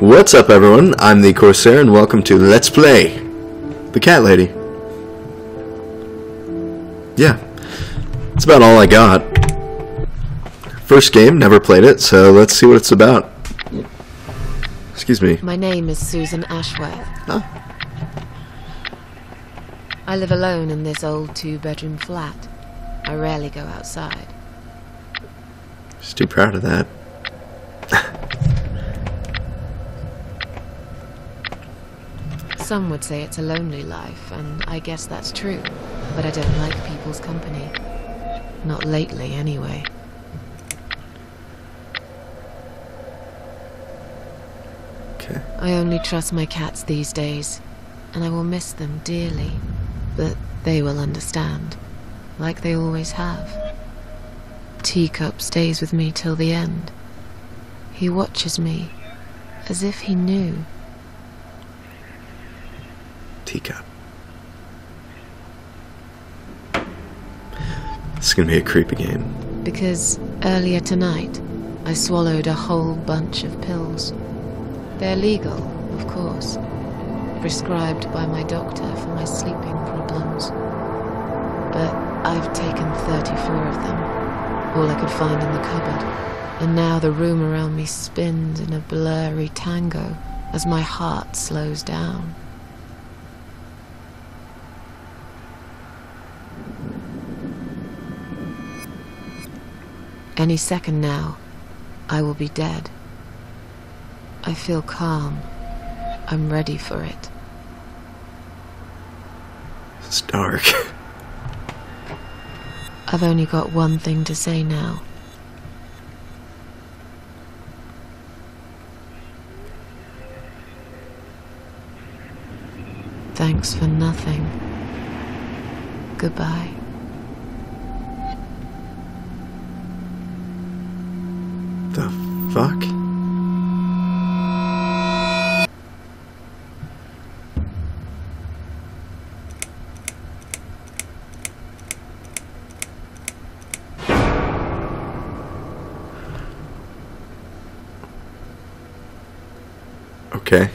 What's up everyone, I'm Thee Corsaire and welcome to Let's Play The Cat Lady. Yeah, that's about all I got. First game, never played it, so let's see what it's about. Excuse me. My name is Susan Ashworth. Huh? I live alone in this old two-bedroom flat. I rarely go outside. Just too proud of that. Some would say it's a lonely life, and I guess that's true. But I don't like people's company. Not lately, anyway. Okay. I only trust my cats these days, and I will miss them dearly. But they will understand, like they always have. Teacup stays with me till the end. He watches me, as if he knew. Teacup. This is gonna be a creepy game. Because earlier tonight, I swallowed a whole bunch of pills. They're legal, of course. Prescribed by my doctor for my sleeping problems. But I've taken 34 of them. All I could find in the cupboard. And now the room around me spins in a blurry tango as my heart slows down. Any second now, I will be dead. I feel calm. I'm ready for it. It's dark. I've only got one thing to say now. Thanks for nothing. Goodbye. The fuck? Okay.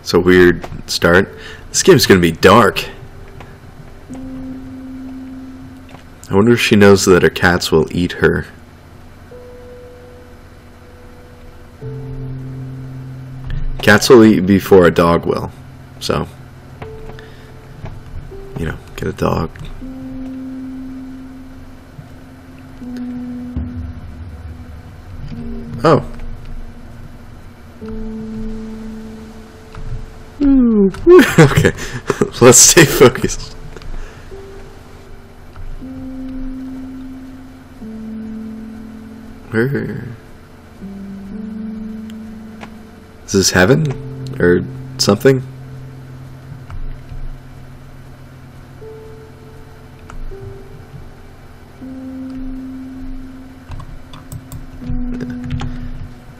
It's a weird start. This game's gonna be dark. I wonder if she knows that her cats will eat her. Cats will eat before a dog will. So, you know, get a dog. Oh. Okay, let's stay focused. Where? Is this heaven? Or something?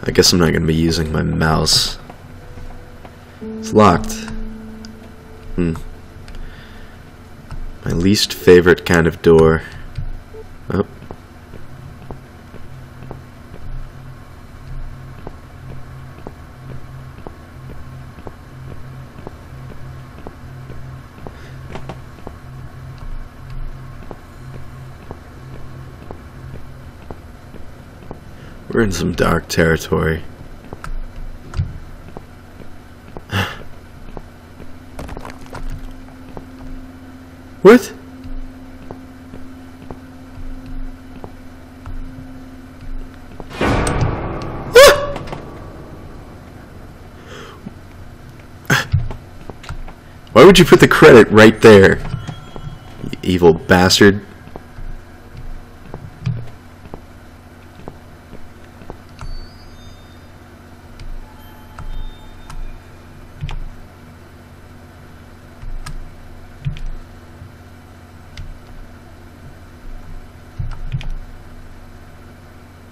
I guess I'm not going to be using my mouse. It's locked. Hmm. My least favorite kind of door. Oh. We're in some dark territory. what? Why would you put the credit right there? You evil bastard.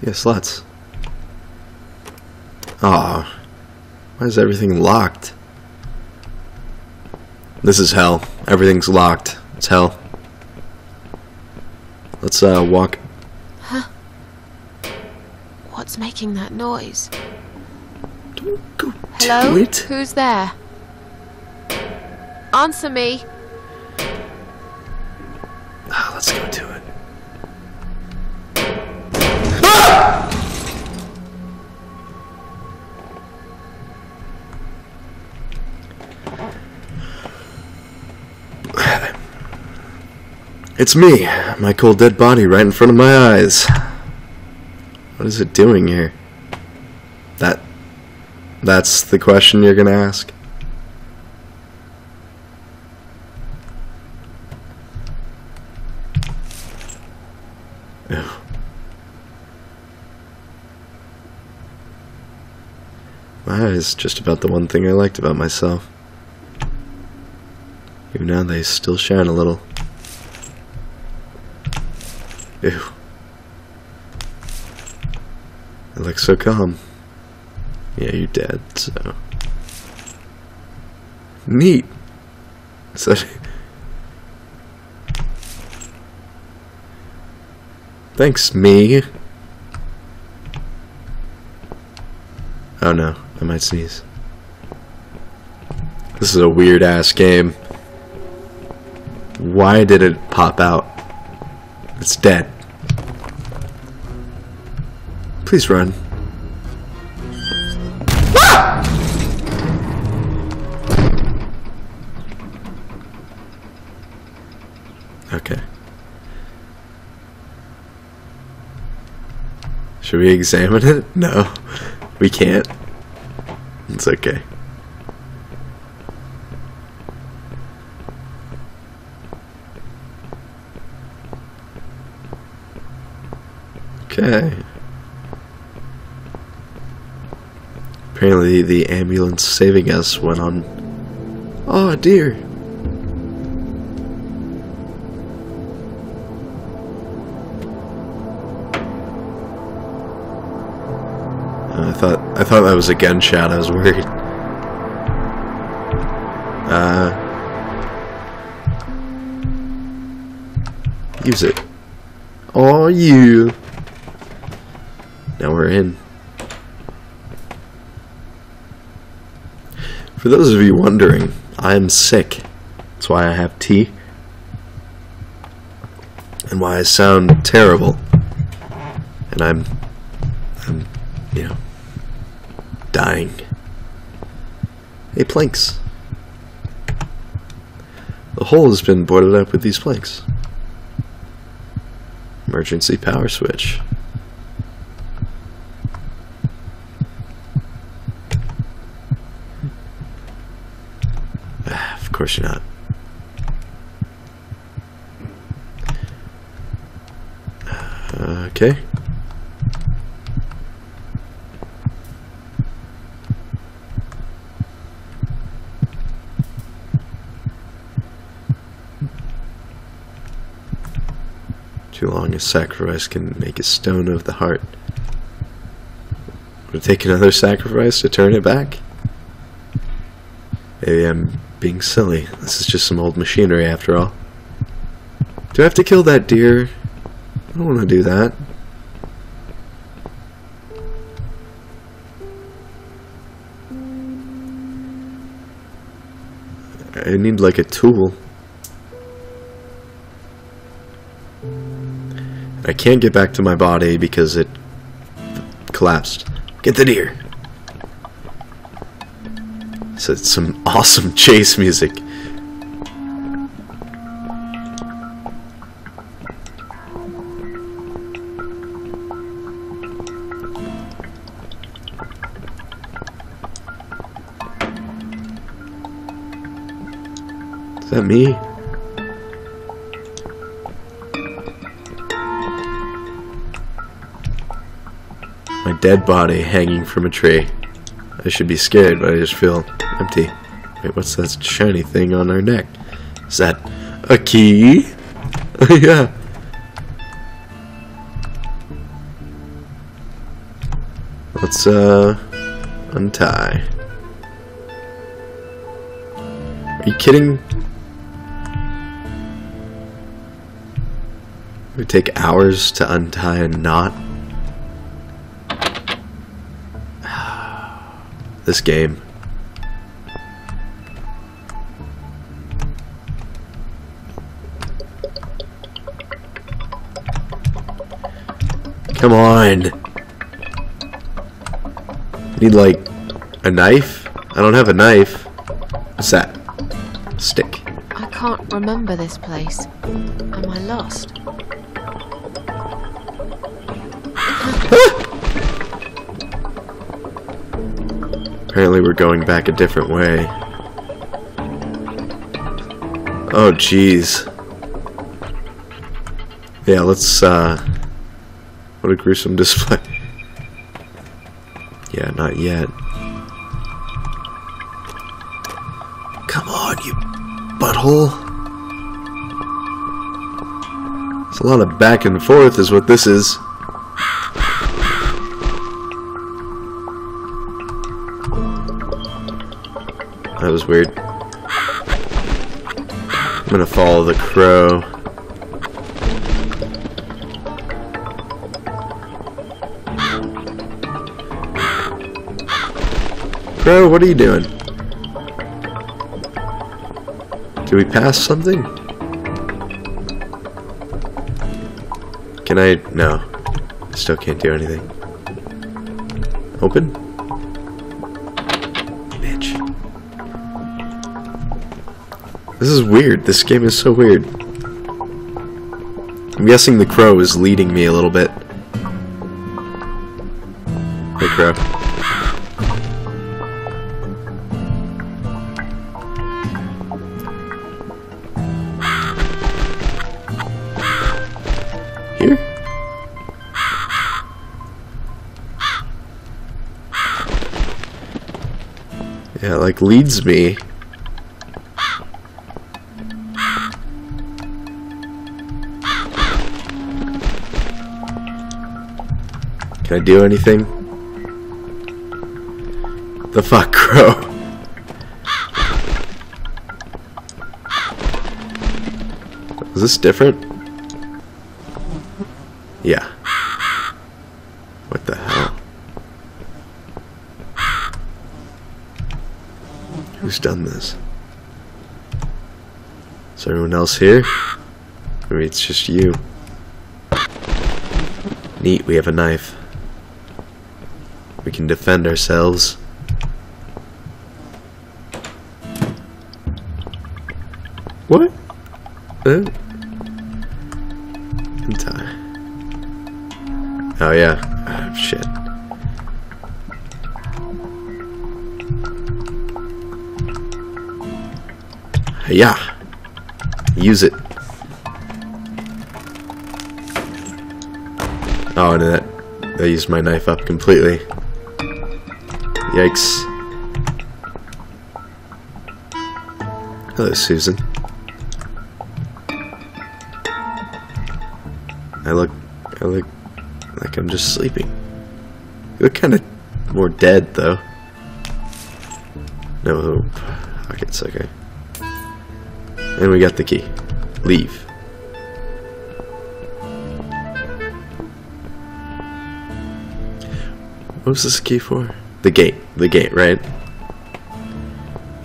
Yes, let's. Ah, why is everything locked? This is hell. Everything's locked. It's hell. Let's uh walk. Huh? What's making that noise? Don't go Hello? Who's there? Answer me. It's me, my cold dead body right in front of my eyes. What is it doing here? That that's the question you're gonna ask? Ew. My eyes just about the one thing I liked about myself. Even now they still shine a little. Ew. It looks so calm. Yeah, you're dead, so. Neat. So. Thanks, me. Oh no, I might sneeze. This is a weird ass game. Why did it pop out? It's dead. Please run. Ah! Okay. Should we examine it? No. We can't. It's okay. Okay. Apparently the ambulance saving us went on. Oh dear. I thought I thought that was a gunshot. I was worried. Uh, use it. Oh, you. Now we're in. For those of you wondering, I'm sick. That's why I have tea. And why I sound terrible. And I'm I'm you know dying. Hey planks. The hole has been boarded up with these planks. Emergency power switch. Ah, of not. Uh, okay. Too long a sacrifice can make a stone of the heart. Would it take another sacrifice to turn it back? Maybe I'm being silly. This is just some old machinery after all. Do I have to kill that deer? I don't want to do that. I need like a tool. I can't get back to my body because it collapsed. Get the deer. So it's some awesome chase music. Is that me? My dead body hanging from a tree. I should be scared, but I just feel empty. Wait, what's that shiny thing on our neck? Is that a key? yeah. Let's, uh, untie. Are you kidding? It would take hours to untie a knot. This game. Come on. Need like a knife? I don't have a knife. What's that? Stick. I can't remember this place. Am I lost? Apparently we're going back a different way. Oh jeez. Yeah, let's uh what a gruesome display. Yeah, not yet. Come on, you butthole. It's a lot of back and forth is what this is. That was weird. I'm gonna follow the crow. Crow, what are you doing? Did we pass something? Can I? No. Still can't do anything. Open? Bitch. This is weird. This game is so weird. I'm guessing the crow is leading me a little bit. Hey, crow. Leads me. Can I do anything? The fuck, crow? Is this different? Yeah. What the hell? Who's done this? Is everyone else here? Maybe it's just you. Neat, we have a knife. We can defend ourselves. What? Uh, hentai. Oh yeah. Oh, shit. Yeah. Use it. Oh, and that I used my knife up completely. Yikes. Hello, Susan. I look, I look like I'm just sleeping. You look kind of more dead, though. No hope. Pockets, okay. And we got the key. Leave. What was this key for? The gate. The gate, right?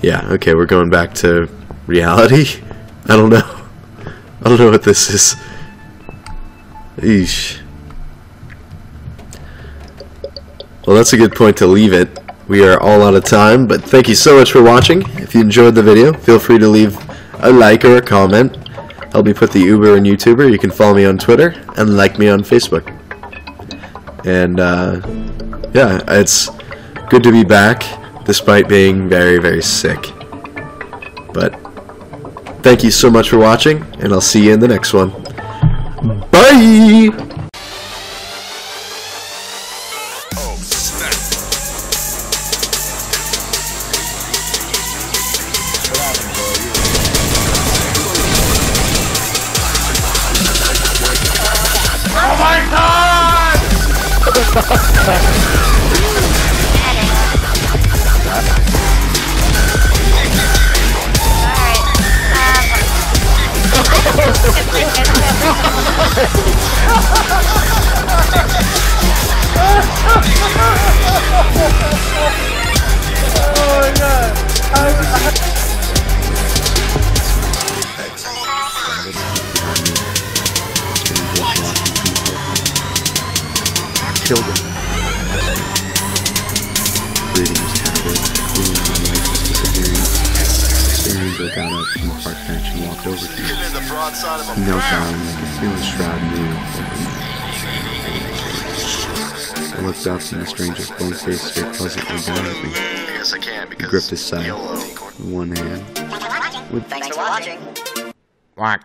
Yeah, okay, we're going back to reality? I don't know. I don't know what this is. Eesh. Well, that's a good point to leave it. We are all out of time, but thank you so much for watching. If you enjoyed the video, feel free to leave a like or a comment. Help me put the Uber and YouTuber. You can follow me on Twitter and like me on Facebook. And, uh, yeah, it's good to be back, despite being very, very sick. But, thank you so much for watching, and I'll see you in the next one. Bye! oh my god! Killed him. Breathing was tattered, cooling and the light was disappearing. The angel got up from the park bench and walked over to me. Getting in the broadside of a He knelt barrel. down and I could feel his shroud move over me. I looked up and the stranger's blank face stared pleasantly down at me. I guess I can't He because gripped his side YOLO. with one hand. Thanks for watching. What?